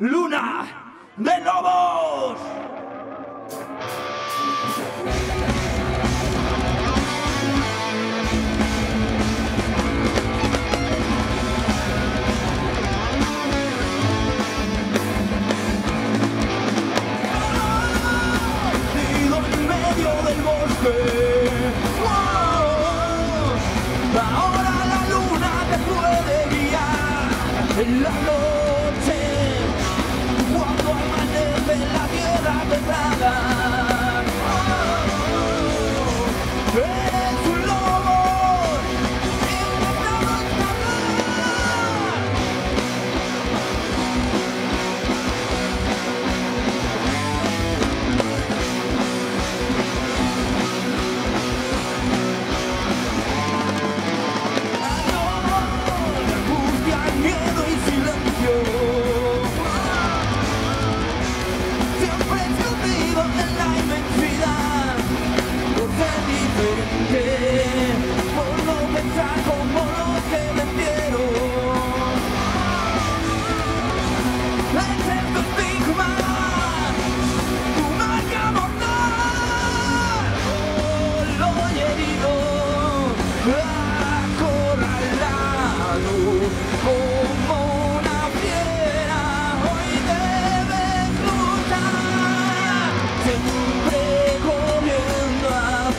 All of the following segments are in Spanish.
Luna de lobos. Tido en medio del bosque, ahora la luna te puede guiar.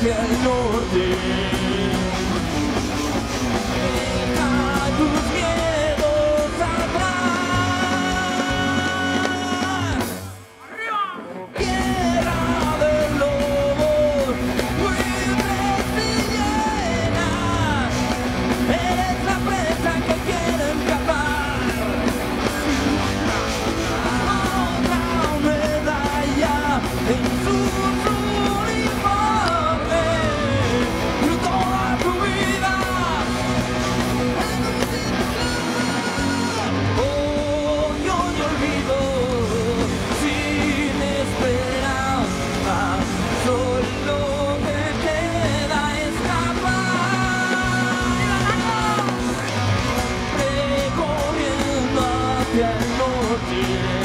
que no llegue. Yeah.